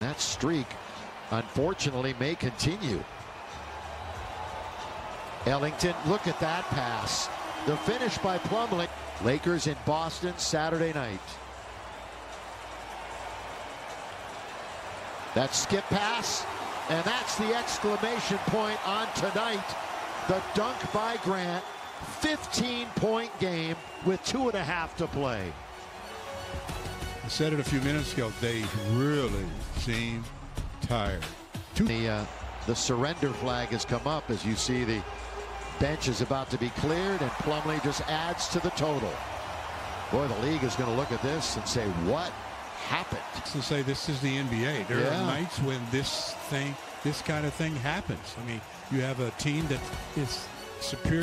That streak, unfortunately, may continue. Ellington, look at that pass. The finish by Plumlee. Lakers in Boston Saturday night. That skip pass, and that's the exclamation point on tonight. The dunk by Grant. 15 point game with two and a half to play. I said it a few minutes ago. They really seem tired. Two the, uh, the surrender flag has come up as you see the bench is about to be cleared and Plumlee just adds to the total. Boy, the league is going to look at this and say, what happened? To say this is the NBA. There Yeah. are nights when this thing, this kind of thing happens. I mean, you have a team that is superior.